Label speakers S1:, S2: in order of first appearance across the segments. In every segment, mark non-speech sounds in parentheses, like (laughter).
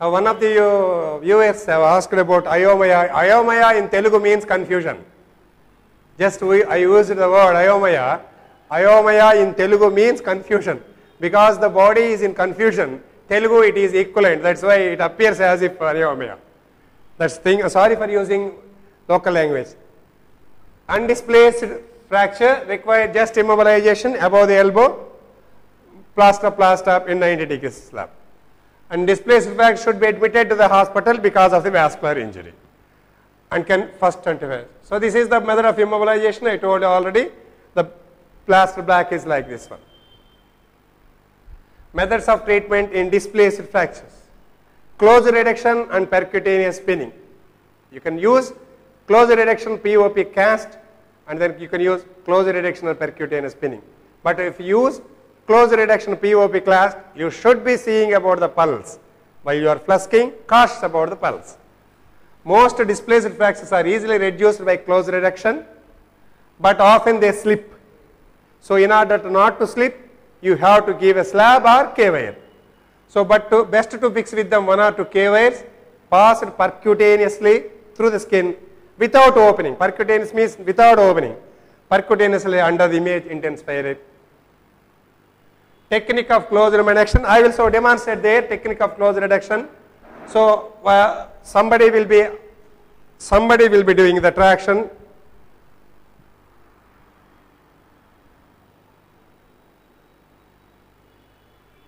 S1: Uh, one of the uh, viewers have asked about ayomaya. Ayomaya in Telugu means confusion. Just we, I used the word ayomaya. Ayomaya in Telugu means confusion. Because the body is in confusion, Telugu it is equivalent. That's why it appears as if ayomaya. That's thing. Sorry for using local language. Undisplaced fracture require just immobilization above the elbow, plaster plaster in 90 degrees slab. And displaced fracture should be admitted to the hospital because of the vascular injury and can first identify. So this is the method of immobilization I told you already. The plaster black is like this one. Methods of treatment in displaced fractures. Closed reduction and percutaneous pinning. You can use closed reduction POP cast and then you can use closed reduction and percutaneous pinning. But if you use closed reduction POP cast, you should be seeing about the pulse. While you are flusking, cautious about the pulse. Most displaced fractures are easily reduced by closed reduction, but often they slip. So in order to not to slip, you have to give a slab or K-wire. So but to, best to fix with them one or two K-wires passed percutaneously through the skin without opening. Percutaneous means without opening. Percutaneously under the image intensifier technique of closed reduction. I will so demonstrate there. technique of closed reduction. So uh, somebody will be somebody will be doing the traction.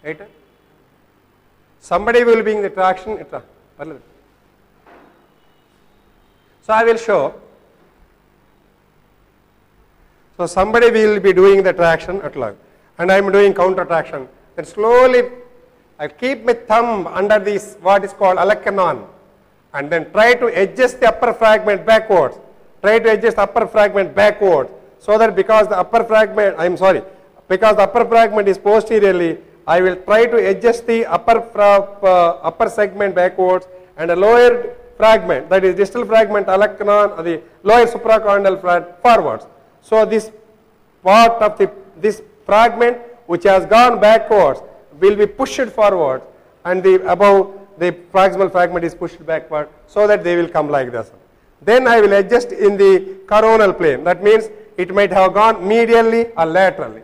S1: Right? Somebody will be in the traction. So I will show. So somebody will be doing the traction at log and i am doing counter traction. Then slowly i keep my thumb under this what is called olecranon and then try to adjust the upper fragment backwards. Try to adjust upper fragment backwards so that because the upper fragment i am sorry because the upper fragment is posteriorly I will try to adjust the upper, uh, upper segment backwards and a lower fragment that is distal fragment olecranon or the lower supracondylar forwards. So this part of the this fragment which has gone backwards will be pushed forward and the above the proximal fragment is pushed backward so that they will come like this. Then I will adjust in the coronal plane. That means it might have gone medially or laterally.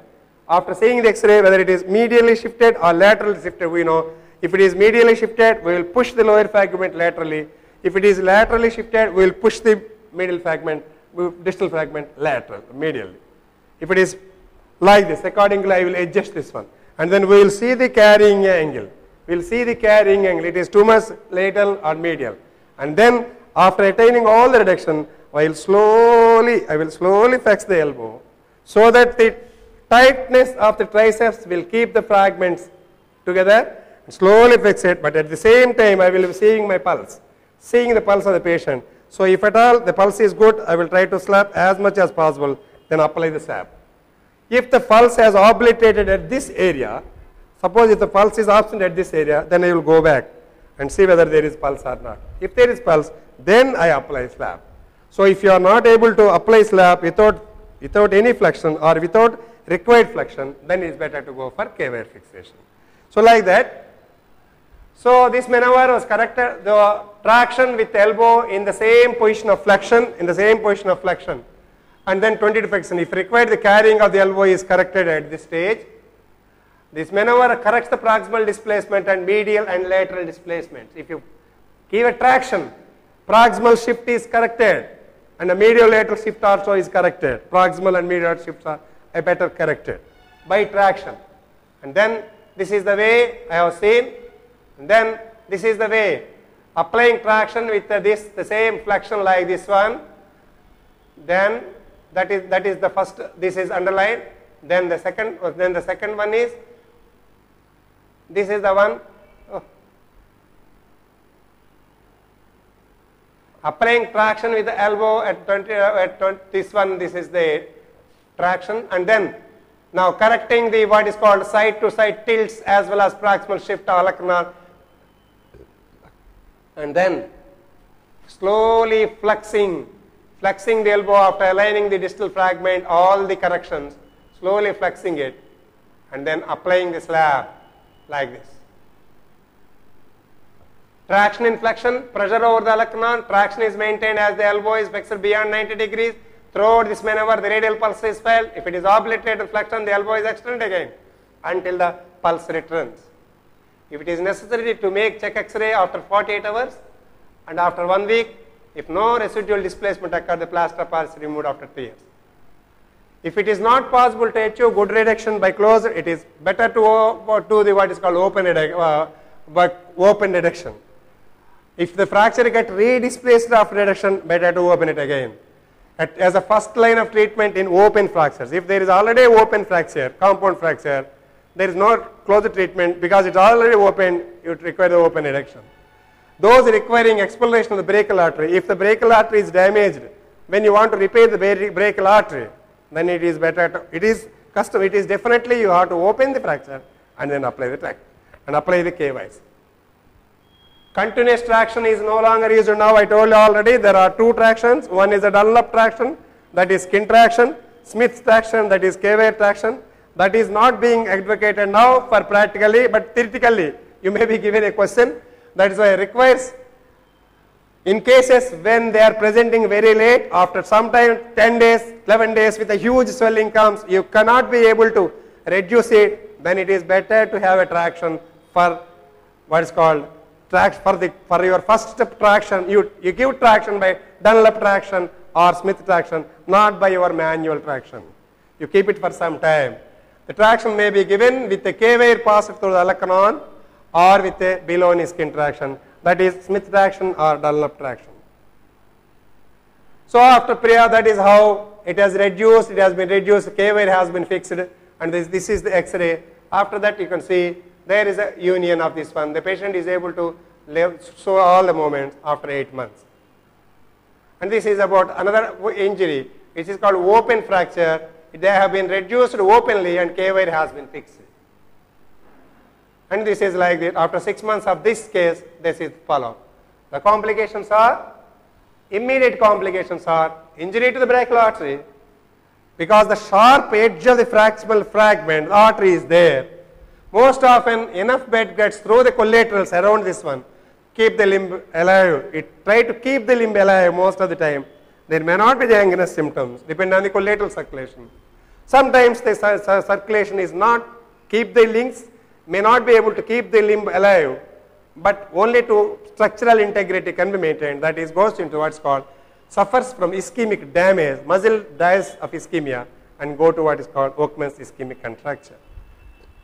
S1: After seeing the x-ray whether it is medially shifted or laterally shifted we know. If it is medially shifted we will push the lower fragment laterally. If it is laterally shifted we will push the middle fragment distal fragment lateral medially. If it is like this accordingly I will adjust this one. And then we will see the carrying angle. We will see the carrying angle. It is too much lateral or medial. And then after attaining all the reduction I will slowly I will slowly flex the elbow so that the tightness of the triceps will keep the fragments together and slowly fix it. But at the same time I will be seeing my pulse seeing the pulse of the patient. So if at all the pulse is good I will try to slap as much as possible then apply the slap if the pulse has obliterated at this area suppose if the pulse is absent at this area then I will go back and see whether there is pulse or not if there is pulse then I apply slap so if you are not able to apply slap without without any flexion or without required flexion, then it is better to go for K-wire fixation. So like that. So this maneuver was corrected, the traction with elbow in the same position of flexion, in the same position of flexion and then 20 to. If required, the carrying of the elbow is corrected at this stage. This maneuver corrects the proximal displacement and medial and lateral displacement. If you give a traction, proximal shift is corrected and the medial lateral shift also is corrected. Proximal and medial shifts are a better corrected by traction. And then this is the way I have seen. And then this is the way applying traction with this the same flexion like this one. Then that is that is the first. This is underlined. Then the second. Then the second one is. This is the one. Oh. Applying traction with the elbow at 20, uh, at 20, this one, this is the traction and then now correcting the what is called side to side tilts as well as proximal shift olecranon and then slowly flexing flexing the elbow after aligning the distal fragment all the corrections slowly flexing it and then applying the slab like this Traction in flexion, pressure over the olecranon, traction is maintained as the elbow is flexed beyond 90 degrees. Throughout this maneuver, the radial pulse is felt. If it is obliterated flexion, the elbow is extended again until the pulse returns. If it is necessary to make check X-ray after 48 hours and after one week, if no residual displacement occurs, the plaster part is removed after three years. If it is not possible to achieve good reduction by closure, it is better to do the what is called open, uh, open reduction. If the fracture gets re-displaced after reduction, better to open it again. At, as a first line of treatment in open fractures, if there is already open fracture, compound fracture, there is no closure treatment because it's already open, you require the open reduction. Those requiring exploration of the brachial artery, if the brachial artery is damaged, when you want to repair the brachial artery, then it is better to, it is custom, it is definitely you have to open the fracture and then apply the tract and apply the KYs. Continuous traction is no longer used now. I told you already there are two tractions. One is a Dunlop traction, that is skin traction. Smith's traction, that is K-wire traction. That is not being advocated now for practically, but theoretically, you may be given a question. That is why requires in cases when they are presenting very late, after some time, 10 days, 11 days with a huge swelling comes, you cannot be able to reduce it, then it is better to have a traction for what is called traction for the for your first step traction. You, you give traction by Dunlop traction or Smith traction, not by your manual traction. You keep it for some time. The traction may be given with a K-wire passed through the olecranon or with a below skin traction that is Smith traction or Dunlop traction. So after Priya that is how it has reduced, it has been reduced, K-wire has been fixed and this, this is the X-ray. After that you can see there is a union of this one. The patient is able to show all the moments after 8 months. And this is about another injury which is called open fracture. They have been reduced openly and K-wire has been fixed. And this is like that. After six months of this case, this is follow. The complications are, immediate complications are injury to the brachial artery because the sharp edge of the fractional fragment, the artery is there. Most often enough bed gets through the collaterals around this one, keep the limb alive. It try to keep the limb alive most of the time. There may not be the gangrenous symptoms, depend on the collateral circulation. Sometimes the cir- cir- circulation is not keep the links, may not be able to keep the limb alive, but only to structural integrity can be maintained. That is goes into what's called suffers from ischemic damage, muscle dies of ischemia and go to what is called Volkmann's ischemic contracture.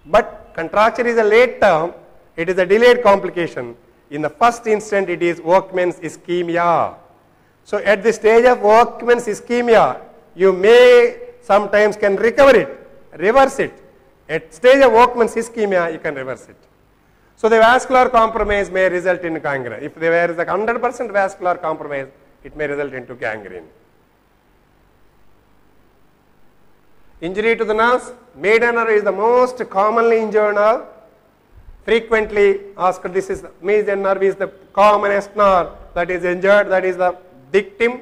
S1: But contracture is a late term, it is a delayed complication. In the first instant, it is Volkmann's ischemia. So at the stage of Volkmann's ischemia, you may sometimes can recover it, reverse it. At stage of Volkmann's ischemia, you can reverse it. So the vascular compromise may result in gangrene. If there is a 100% vascular compromise, it may result into gangrene. Injury to the nerves. Median nerve is the most commonly injured nerve. Frequently asked, this is median nerve is the commonest nerve that is injured, that is the victim.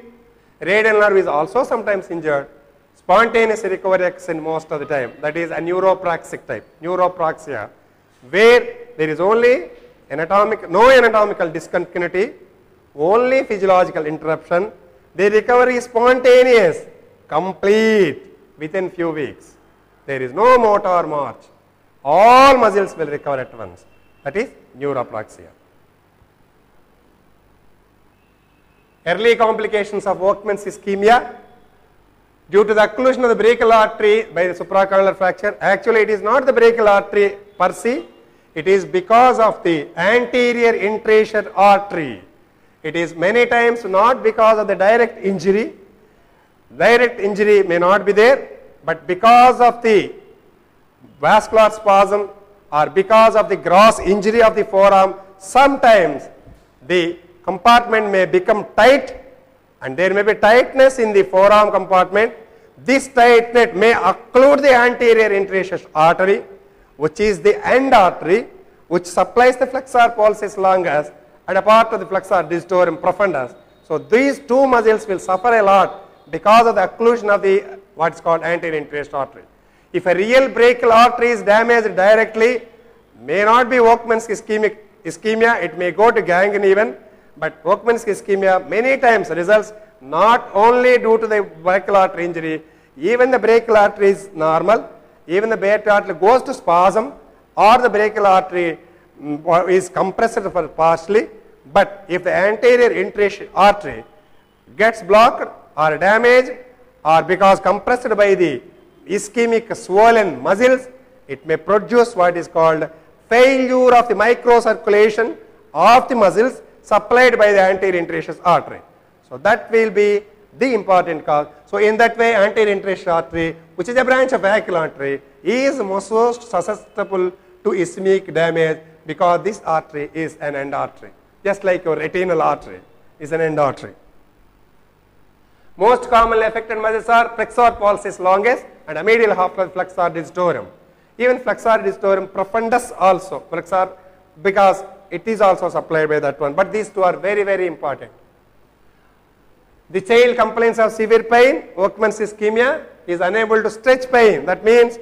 S1: Radial nerve is also sometimes injured. Spontaneous recovery in most of the time. That is a neuropraxic type, neuropraxia, where there is only anatomic, no anatomical discontinuity, only physiological interruption. The recovery is spontaneous, complete within few weeks. There is no motor march. All muscles will recover at once. That is neuropraxia. Early complications of Volkmann's ischemia due to the occlusion of the brachial artery by the supracondylar fracture. Actually, it is not the brachial artery per se. It is because of the anterior interosseous artery. It is many times not because of the direct injury. Direct injury may not be there, but because of the vascular spasm or because of the gross injury of the forearm, sometimes the compartment may become tight and there may be tightness in the forearm compartment. This tightness may occlude the anterior interosseous artery, which is the end artery, which supplies the flexor pollicis longus and a part of the flexor digitorum profundus. So these two muscles will suffer a lot because of the occlusion of the what's called anterior interosseous artery. If a real brachial artery is damaged directly, may not be Volkmann's ischemic ischemia, it may go to gangrene even, but Volkmann's ischemia many times results not only due to the brachial artery injury, even the brachial artery is normal, even the brachial artery goes to spasm or the brachial artery mm, is compressed for partially, but if the anterior interosseous artery gets blocked or damaged or because compressed by the ischemic swollen muscles, it may produce what is called failure of the microcirculation of the muscles supplied by the anterior interosseous artery. So that will be the important cause. So in that way anterior interosseous artery which is a branch of brachial artery is most susceptible to ischemic damage because this artery is an end artery just like your retinal artery is an end artery. Most commonly affected muscles are flexor pollicis longus and a medial half of flexor digitorum. Even flexor digitorum profundus also, flexor because it is also supplied by that one. But these two are very, very important. The child complains of severe pain, Volkmann's ischemia, is unable to stretch pain. That means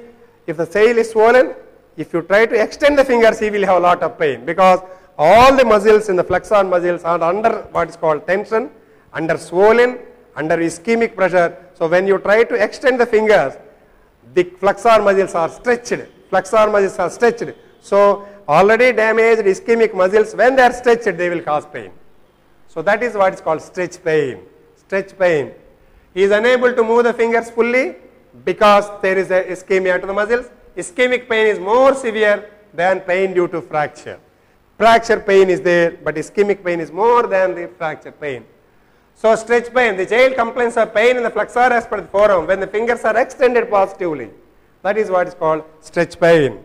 S1: if the child is swollen, if you try to extend the fingers, he will have a lot of pain because all the muscles in the flexor muscles are under what is called tension, under swollen, under ischemic pressure. So when you try to extend the fingers, the flexor muscles are stretched, flexor muscles are stretched. So already damaged ischemic muscles, when they are stretched, they will cause pain. So that is what is called stretch pain, stretch pain. He is unable to move the fingers fully because there is a ischemia to the muscles. Ischemic pain is more severe than pain due to fracture. Fracture pain is there, but ischemic pain is more than the fracture pain. So stretch pain, the child complains of pain in the flexor as per the forearm when the fingers are extended positively. That is what is called stretch pain.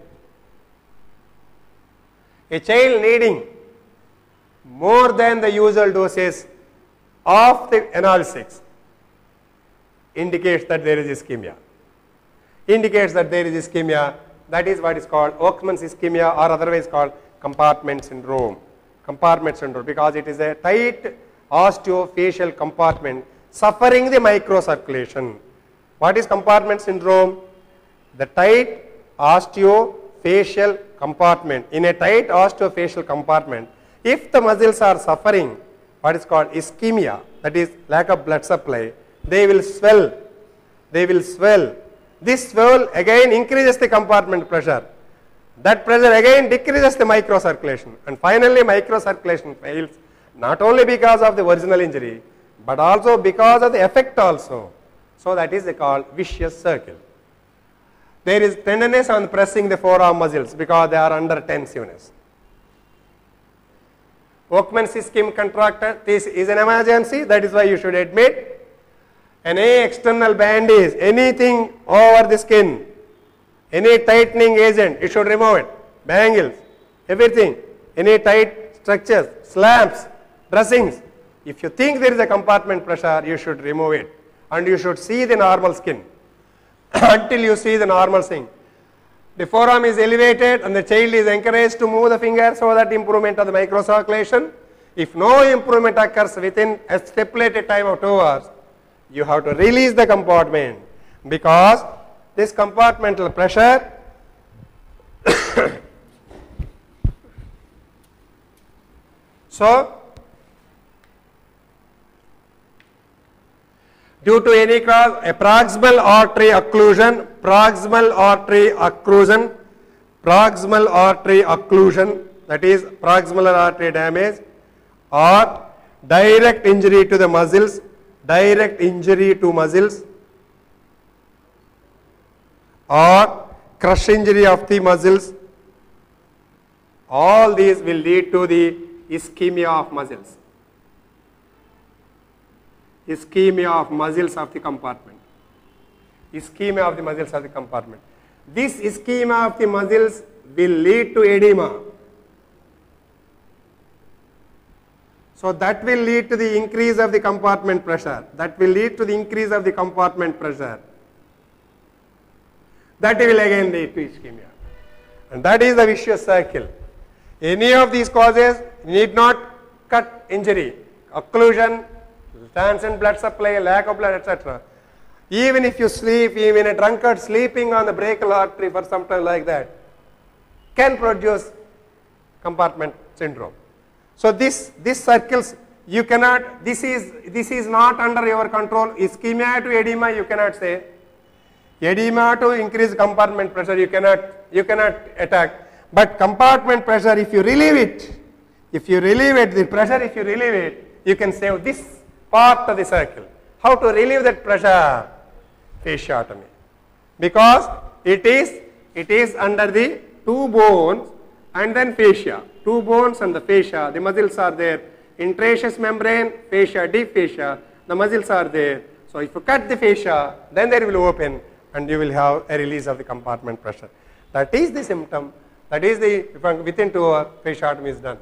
S1: A child needing more than the usual doses of the analgesics indicates that there is ischemia. Indicates that there is ischemia. That is what is called Volkmann's ischemia or otherwise called compartment syndrome. Compartment syndrome because it is a tight osteofascial compartment suffering the microcirculation. What is compartment syndrome? The tight osteofascial compartment. In a tight osteofascial compartment, if the muscles are suffering what is called ischemia, that is lack of blood supply, they will swell. They will swell. This swell again increases the compartment pressure. That pressure again decreases the microcirculation and finally microcirculation fails not only because of the original injury but also because of the effect also. So that is called vicious circle. There is tenderness on pressing the forearm muscles because they are under tensiveness. Volkmann's ischemic contracture, this is an emergency, that is why you should admit. Any external bandage, anything over the skin, any tightening agent, you should remove it. Bangles, everything, any tight structures, slabs, dressings. If you think there is a compartment pressure, you should remove it. And you should see the normal skin (coughs) until you see the normal thing. The forearm is elevated and the child is encouraged to move the finger so that improvement of the microcirculation. If no improvement occurs within a stipulated time of 2 hours, you have to release the compartment because this compartmental pressure (coughs) so due to any cause a proximal artery occlusion proximal artery occlusion proximal artery occlusion that is proximal artery damage or direct injury to the muscles direct injury to muscles or crush injury of the muscles all these will lead to the ischemia of muscles ischemia of muscles of the compartment ischemia of the muscles of the compartment this ischemia of the muscles will lead to edema So that will lead to the increase of the compartment pressure. That will lead to the increase of the compartment pressure. That will again lead to ischemia. And that is the vicious circle. Any of these causes need not cut injury, occlusion, transient blood supply, lack of blood, etc. Even if you sleep, even a drunkard sleeping on the brachial artery for some time like that, can produce compartment syndrome. So this, this circles, you cannot, this is, this is not under your control. Ischemia to edema, you cannot say. Edema to increase compartment pressure, you cannot, you cannot attack. But compartment pressure, if you relieve it, if you relieve it, the pressure, if you relieve it, you can save this part of the circle. How to relieve that pressure? Fasciotomy. Because it is, it is under the two bones and then fascia. Two bones and the fascia, the muscles are there. Interosseous membrane, fascia, deep fascia, the muscles are there. So if you cut the fascia, then they will open and you will have a release of the compartment pressure. That is the symptom. That is the, within two hours, fasciotomy is done.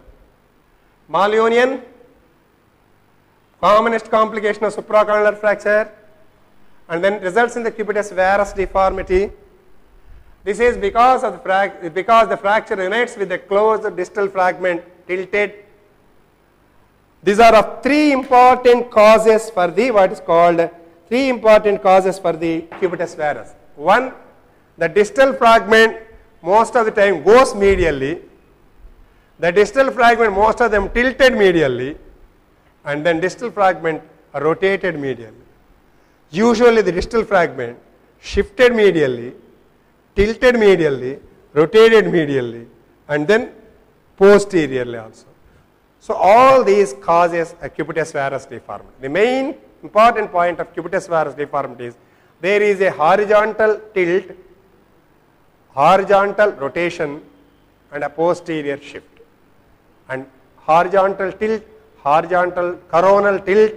S1: Malunion, commonest complication of supracondylar fracture and then results in the cubitus varus deformity. This is because of the because the fracture unites with the closed distal fragment tilted. These are of three important causes for the what is called three important causes for the cubitus varus. One, the distal fragment most of the time goes medially. The distal fragment most of them tilted medially and then distal fragment rotated medially. Usually the distal fragment shifted medially, tilted medially, rotated medially and then posteriorly also. So all these causes a cubitus varus deformity. The main important point of cubitus varus deformity is there is a horizontal tilt, horizontal rotation and a posterior shift. And horizontal tilt, horizontal coronal tilt,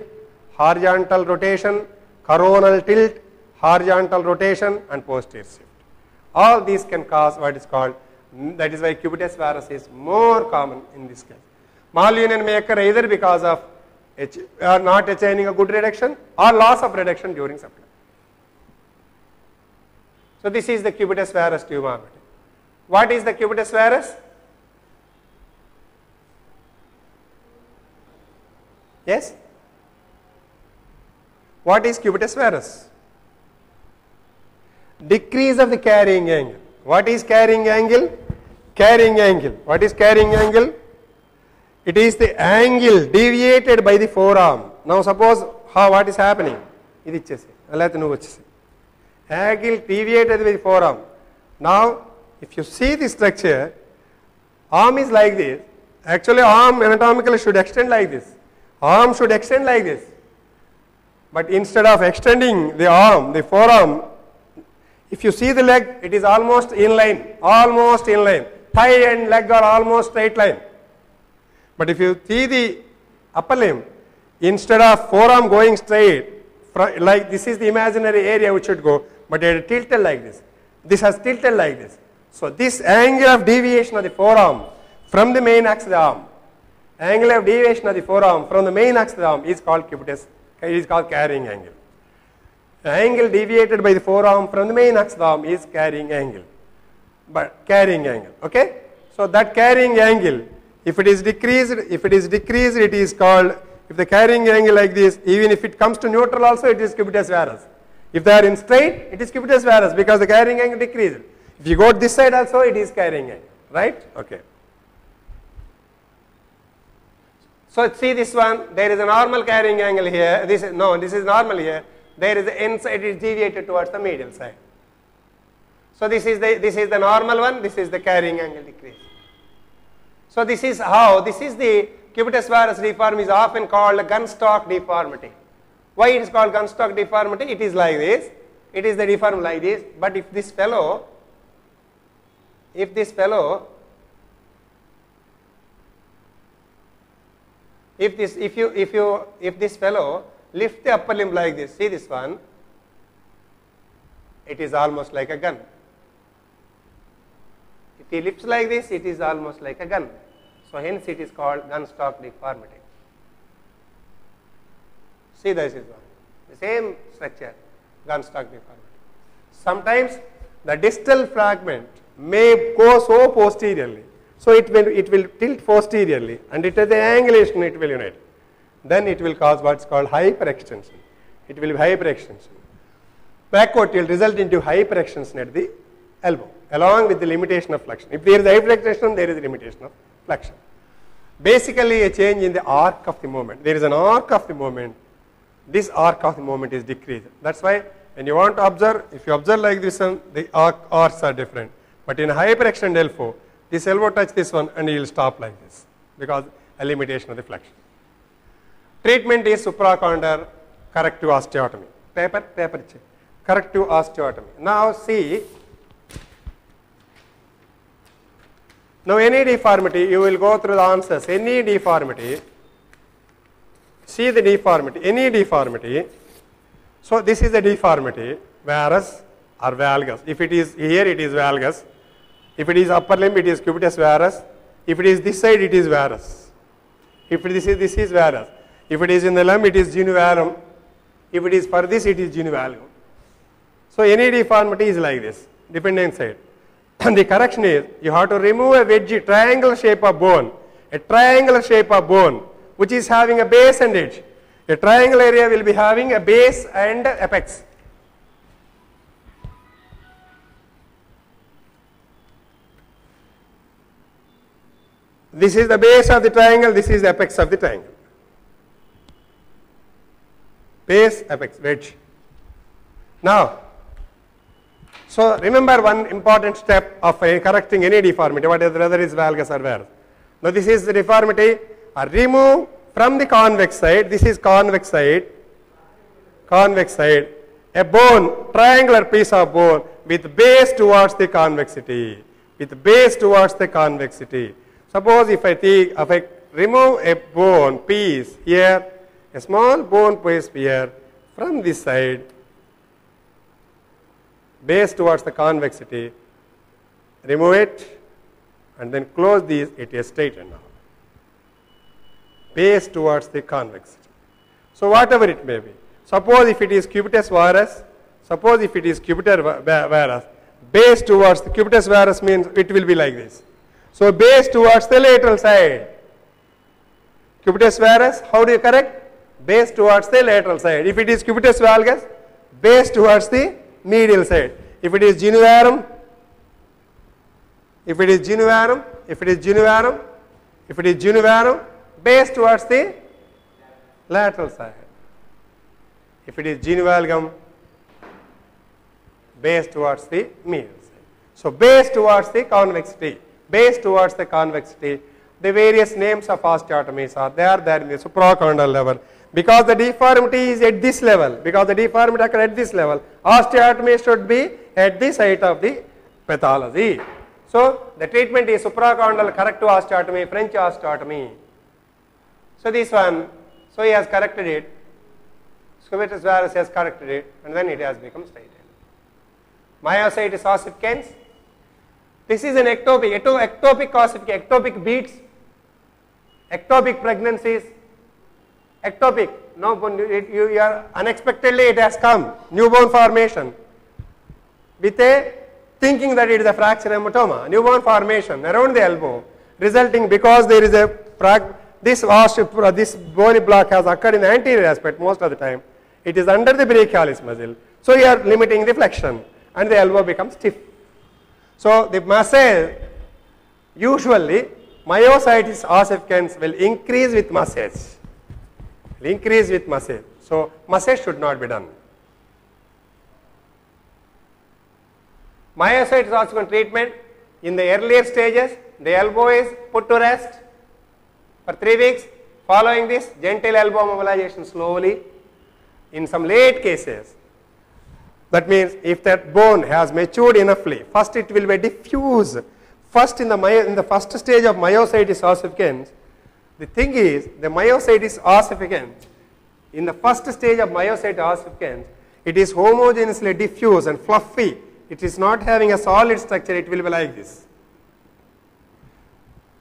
S1: horizontal rotation, coronal tilt, horizontal rotation and posterior shift. All these can cause what is called, that is why cubitus varus is more common in this case. Malunion may occur either because of H, uh, not attaining a good reduction or loss of reduction during supply. So this is the cubitus varus deformity. What is the cubitus varus? Yes? What is cubitus varus? Decrease of the carrying angle. What is carrying angle? Carrying angle. What is carrying angle? It is the angle deviated by the forearm. Now suppose how what is happening? ఇది ఇచ్చేసి లేకపోతే నువ్వు వచ్చేసి angle deviated with forearm. Now if you see the structure, arm is like this. Actually arm anatomically should extend like this. Arm should extend like this. But instead of extending the arm, the forearm, if you see the leg, it is almost in line, almost in line. Thigh and leg are almost straight line. But if you see the upper limb, instead of forearm going straight, like this is the imaginary area which should go, but it is tilted like this. This has tilted like this. So this angle of deviation of the forearm from the main axis of the arm, angle of deviation of the forearm from the main axis of the arm is called cubitus, is called carrying angle. The angle deviated by the forearm from the main axis of the arm is carrying angle. But carrying angle, okay? So that carrying angle, if it is decreased, if it is decreased, it is called, if the carrying angle like this, even if it comes to neutral also, it is cubitus varus. If they are in straight, it is cubitus varus because the carrying angle decreased. If you go this side also, it is carrying angle, right? Okay. So see this one, there is a normal carrying angle here. This is, no, this is normal here. There is the inside, is deviated towards the medial side. So this is the, this is the normal one, this is the carrying angle decrease. So this is how, this is the cubitus varus deform is often called a gunstock deformity. Why it is called gunstock deformity? It is like this. It is the deform like this. But if this fellow, if this fellow, if this, if you, if you, if this fellow lift the upper limb like this, see this one, it is almost like a gun. If he lifts like this, it is almost like a gun. So hence it is called gun stock deformity. See this is one. The same structure, gun stock deformity. Sometimes the distal fragment may go so posteriorly. So it will, it will tilt posteriorly and it has the angulation it will unite. Then it will cause what's called hyperextension. It will be hyperextension. Backward will result into hyperextension at the elbow along with the limitation of flexion. If there is hyperextension, there is limitation of flexion. basically a change in the arc of the movement. There is an arc of the movement. This arc of the movement is decreased. That's why when you want to observe, if you observe like this one, the arc, arcs are different. But in hyperextend elbow, this elbow touch this one and you will stop like this because a limitation of the flexion. Treatment is supracondylar corrective osteotomy. Paper, paper, corrective osteotomy. Now see, now any deformity, you will go through the answers. Any deformity, see the deformity, any deformity. So this is a deformity, varus or valgus. If it is here, it is valgus. If it is upper limb, it is cubitus varus. If it is this side, it is varus. If this is this is varus. If it is in the limb, it is genu varum. If it is for this, it is genu valgum. So any deformity is like this, dependent side. (clears throat) And the correction is you have to remove a wedge triangle shape of bone, a triangular shape of bone, which is having a base and edge. A triangle area will be having a base and apex. This is the base of the triangle, this is the apex of the triangle. Base, apex, wedge. Now, so remember one important step of correcting any deformity, whether it is valgus or varus. Now this is the deformity, uh, remove from the convex side, this is convex side, convex side, a bone, triangular piece of bone with base towards the convexity, with base towards the convexity. Suppose if I take, if I remove a bone piece here, a small bone piece here from this side, base towards the convexity, remove it and then close these, it is straightened now. Base towards the convexity. So whatever it may be. Suppose if it is cubitus varus, suppose if it is cubitus va- va- varus, base towards the cubitus varus means it will be like this. So base towards the lateral side. Cubitus varus, how do you correct? Base towards the lateral side. If it is cubitus valgus, base towards the medial side. If it is genu varum, if it is genu varum, if it is genu varum, if it is genu varum, base towards the lateral side. If it is genu valgum, base towards the medial side. So base towards the convexity, base towards the convexity. The various names of osteotomies are there, there in the supracondylar level. Because the deformity is at this level, because the deformity occurs at this level, osteotomy should be at the site of the pathology. So the treatment is supracondylar corrective osteotomy, French osteotomy. So this one, so he has corrected it, scubitus varus has corrected it, and then it has become straightened. Myositis ossificans. This is an ectopic, ectopic ossific, ectopic beats, ectopic pregnancies, ectopic. No, it, you, you are unexpectedly it has come, newborn formation, with a thinking that it is a fracture hematoma, newborn formation around the elbow, resulting because there is a frag, this this bony block has occurred in the anterior aspect most of the time. It is under the brachialis muscle, so you are limiting the flexion, and the elbow becomes stiff. So the massage, usually myositis ossificans will increase with massage, will increase with massage. So massage should not be done. Myositis ossificans treatment in the earlier stages, the elbow is put to rest for three weeks. Following this, gentle elbow mobilization slowly. In some late cases, that means if that bone has matured enoughly, first it will be diffuse. First in the, in the first stage of myositis ossificans, the thing is the myositis ossificans, in the first stage of myositis ossificans, it is homogeneously diffuse and fluffy. It is not having a solid structure, it will be like this.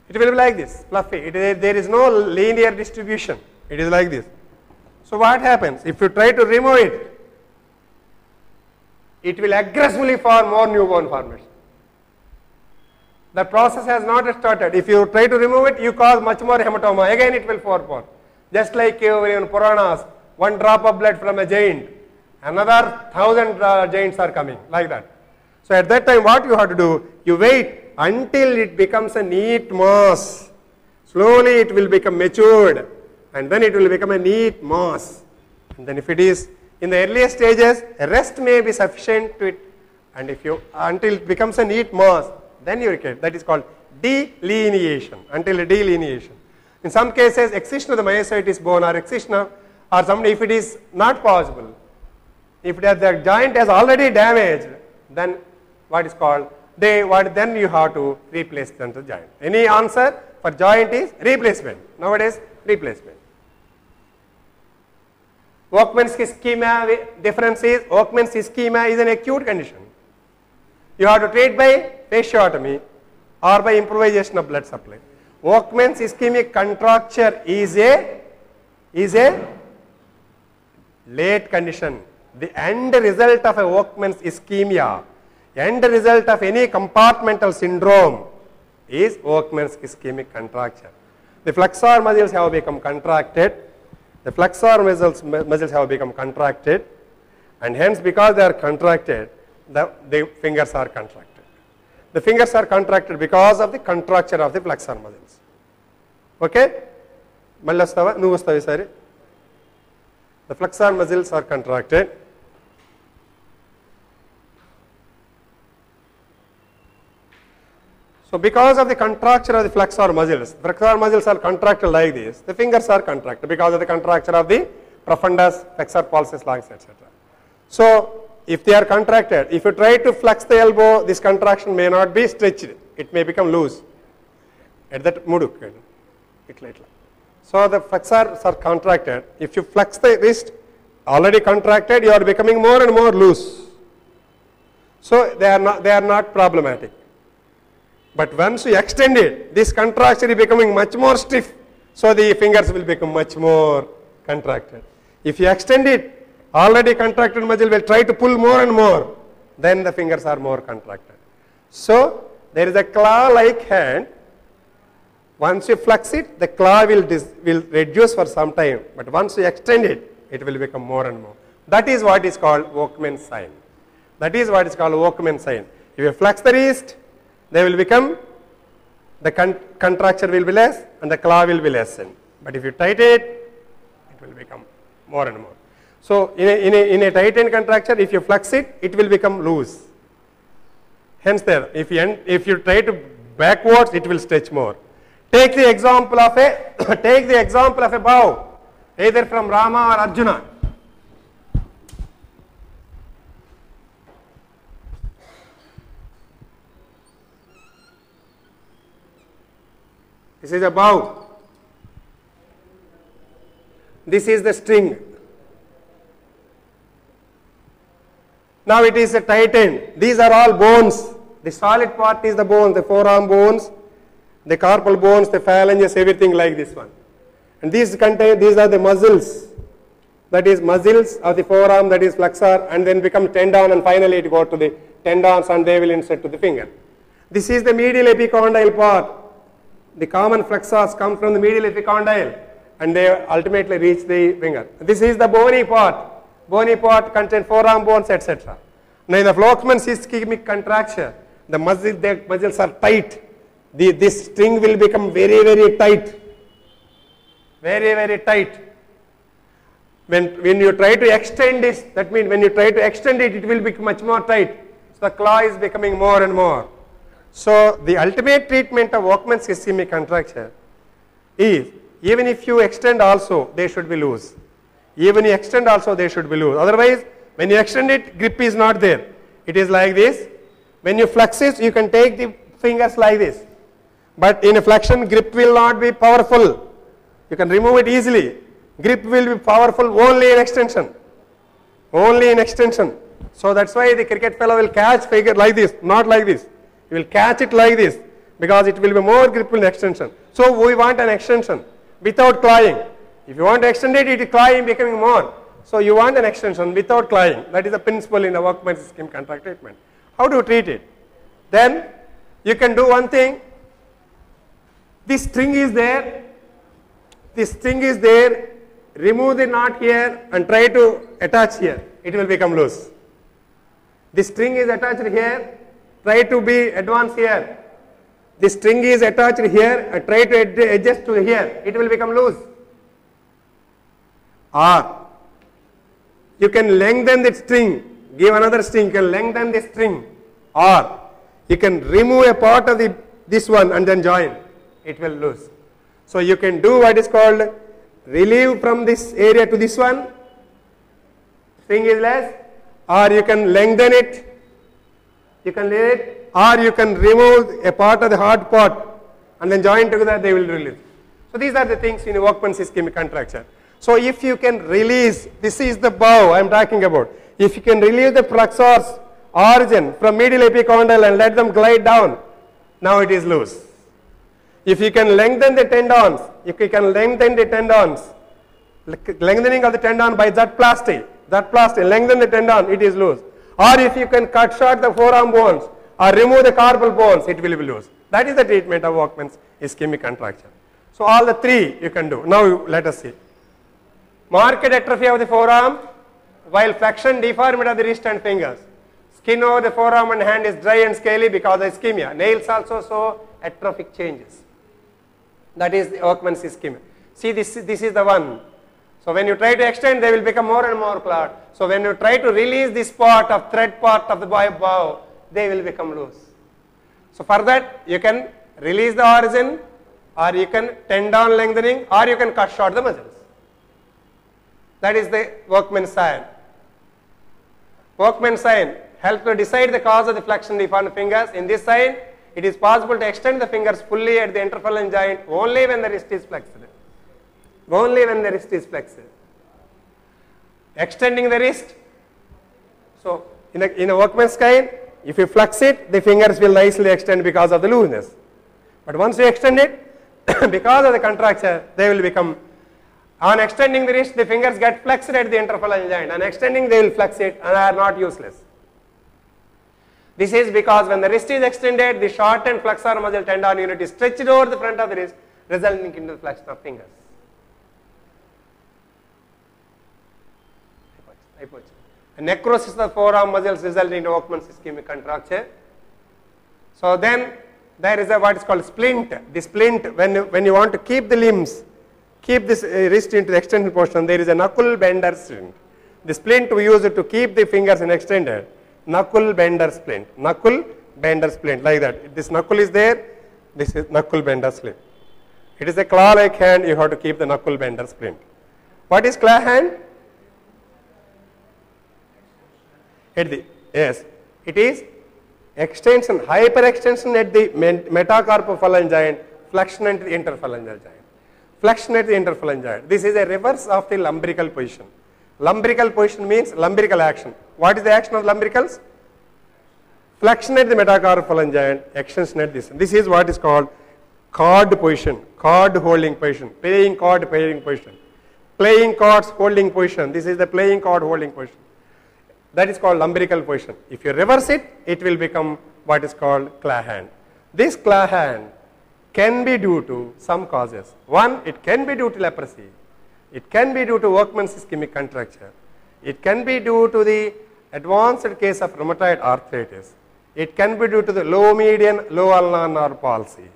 S1: It will be like this, fluffy. There is no linear distribution. It is like this. So what happens? If you try to remove it, it will aggressively form more newborn formation. The process has not started. If you try to remove it, you cause much more hematoma. Again, it will form more. Just like uh, in Puranas, one drop of blood from a giant, another thousand uh, giants are coming, like that. So at that time, what you have to do, you wait until it becomes a neat mass. Slowly it will become matured and then it will become a neat mass. And then if it is in the earlier stages, a rest may be sufficient to it. And if you, until it becomes a neat mass, then you get, that is called delineation, until a delineation. In some cases, excision of the myositis bone or excision of, or some, if it is not possible, if the, the joint has already damaged, then what is called, they, what, then you have to replace the joint. Any answer for joint is replacement. Nowadays, replacement. Volkmann's ischemia difference is Volkmann's ischemia is an acute condition. You have to treat by fasciotomy or by improvisation of blood supply. Volkmann's ischemic contracture is a is a late condition. The end result of a Volkmann's ischemia, end result of any compartmental syndrome is Volkmann's ischemic contracture. The flexor muscles have become contracted, the flexor muscles, muscles have become contracted and hence because they are contracted, the, the fingers are contracted. The fingers are contracted because of the contraction of the flexor muscles. Okay? The flexor muscles are contracted So because of the contracture of the flexor muscles, flexor muscles are contracted like this, the fingers are contracted because of the contracture of the profundus, flexor pollicis, longus, etc. So if they are contracted, if you try to flex the elbow, this contraction may not be stretched, it may become loose. At that muduk. So the flexors are contracted. If you flex the wrist, already contracted, you are becoming more and more loose. So they are not, they are not problematic. But once you extend it, this contraction is becoming much more stiff. So the fingers will become much more contracted. If you extend it, already contracted muscle will try to pull more and more. Then the fingers are more contracted. So there is a claw-like hand. Once you flex it, the claw will, will reduce for some time. But once you extend it, it will become more and more. That is what is called Volkmann's sign. That is what is called Volkmann's sign. If you flex the wrist, they will become, the con- contracture will be less and the claw will be lessened. But if you tighten it, it will become more and more. So in a, in a, in a tightened contracture, if you flex it, it will become loose. Hence there, if you, end, if you try to backwards, it will stretch more. Take the example of a, (coughs) take the example of a bow, either from Rama or Arjuna. This is a bow. This is the string. Now it is a tightened. These are all bones. The solid part is the bones, the forearm bones, the carpal bones, the phalanges, everything like this one. And these contain, these are the muscles. That is muscles of the forearm, that is flexor, and then become tendon, and finally it go to the tendons, and they will insert to the finger. This is the medial epicondyle part. The common flexors come from the medial epicondyle, and they ultimately reach the finger. This is the bony part. Bony part contains forearm bones, etc. Now in the Volkmann's ischemic contracture, the muscles, the muscles are tight. The, this string will become very, very tight. Very, very tight. When, when you try to extend this, that means when you try to extend it, it will become much more tight. So the claw is becoming more and more. So the ultimate treatment of Volkmann's ischemic contracture is even if you extend also, they should be loose. Even if you extend also, they should be loose. Otherwise, when you extend it, grip is not there. It is like this. When you flex it, you can take the fingers like this. But in a flexion, grip will not be powerful. You can remove it easily. Grip will be powerful only in extension. Only in extension. So that's why the cricket fellow will catch figure like this, not like this. He will catch it like this because it will be more gripful in extension. So we want an extension without clawing. If you want to extend it, it is clawing becoming more. So you want an extension without clawing. That is the principle in the Volkmann's scheme contract treatment. How do you treat it? Then you can do one thing. This string is there. This string is there. Remove the knot here and try to attach here. It will become loose. This string is attached here. Try to be advanced here. the string is attached here and try to ad- adjust to here, it will become loose. Or you can lengthen the string, give another string, you can lengthen the string, or you can remove a part of the this one and then join, it will loose. So you can do what is called relieve from this area to this one, string is less, or you can lengthen it, you can leave it, or you can remove a part of the hard part and then join together, they will release. So these are the things in Volkmann's ischemic contracture. So if you can release, this is the bow I am talking about. If you can release the flexors origin from medial epicondyle and let them glide down, now it is loose. If you can lengthen the tendons, if you can lengthen the tendons, lengthening of the tendon by that plastic, that plastic, lengthen the tendon, it is loose. Or if you can cut short the forearm bones or remove the carpal bones, it will be loose. That is the treatment of Volkmann's ischemic contracture. So all the three you can do. Now let us see. Marked atrophy of the forearm, while flexion deformity of the wrist and fingers. Skin over the forearm and hand is dry and scaly because of ischemia. Nails also show atrophic changes. That is the Volkmann's ischemia. See this, this is the one. So when you try to extend, they will become more and more clot. So when you try to release this part of thread part of the bow, they will become loose. So for that, you can release the origin or you can tendon lengthening or you can cut short the muscles. That is the Volkmann's sign. Volkmann's sign helps to decide the cause of the flexion deformed fingers. In this sign, it is possible to extend the fingers fully at the interphalangeal joint only when the wrist is flexed. Only when the wrist is flexed. Extending the wrist. So, in a, in a Volkmann's kind, if you flex it, the fingers will nicely extend because of the looseness. But once you extend it, (coughs) because of the contracture, they will become on extending the wrist, the fingers get flexed at the interphalangeal joint. On extending, they will flex it and are not useless. This is because when the wrist is extended, the shortened flexor muscle tendon unit is stretched over the front of the wrist, resulting in the flexion of fingers. And necrosis of forearm muscles resulting in Volkmann's ischemic contracture. So then there is a what is called splint. The splint, when you, when you want to keep the limbs, keep this uh, wrist into the extended portion, there is a knuckle bender splint. The splint we use it to keep the fingers in extended. Knuckle bender splint. Knuckle bender splint, like that. This knuckle is there, this is knuckle bender splint. It is a claw-like hand, you have to keep the knuckle bender splint. What is claw hand? At the, yes, it is extension, hyperextension at the metacarpophalangeal flexion at the interphalangeal joint. Flexion at the interphalangeal. This is a reverse of the lumbrical position. Lumbrical position means lumbrical action. What is the action of lumbricals? Flexion at the metacarpophalangeal joint, extension at this. This is what is called cord position, cord holding position, playing cord playing position, playing cards holding position. This is the playing cord holding position. That is called lumbrical position. If you reverse it, it will become what is called claw hand. This claw hand can be due to some causes. One, it can be due to leprosy. It can be due to Volkmann's ischemic contracture. It can be due to the advanced case of rheumatoid arthritis. It can be due to the low median, low ulnar palsy.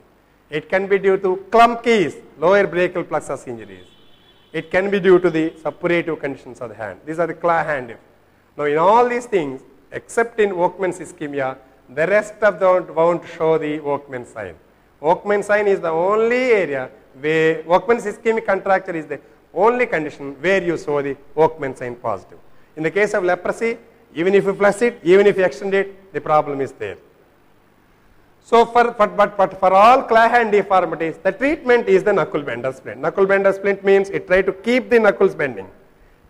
S1: It can be due to Klumpke's, lower brachial plexus injuries. It can be due to the suppurative conditions of the hand. These are the claw hand. Now, in all these things, except in Volkmann's ischemia, the rest of them won't show the Volkmann sign. Volkmann sign is the only area where Volkmann's ischemic contracture is the only condition where you show the Volkmann sign positive. In the case of leprosy, even if you flush it, even if you extend it, the problem is there. So, for, but, but, but for all claw hand deformities, the treatment is the knuckle bender splint. Knuckle bender splint means it try to keep the knuckles bending.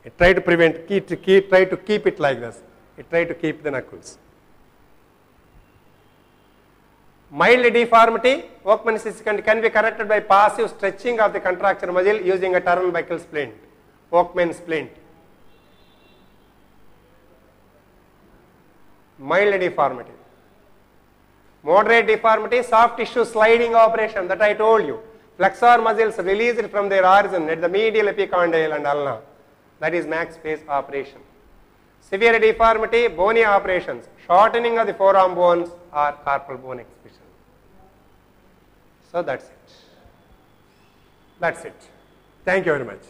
S1: It try to prevent, try to keep it like this. It try to keep the knuckles. Mild deformity, Volkmann's can, can be corrected by passive stretching of the contracture muscle using a turnbuckle splint, Volkmann's splint. Mild deformity. Moderate deformity, soft tissue sliding operation that I told you. Flexor muscles released from their origin at the medial epicondyle and ulna. That is Max Page operation. Severe deformity, bony operations, shortening of the forearm bones or carpal bone excision. So that's it. That's it. Thank you very much.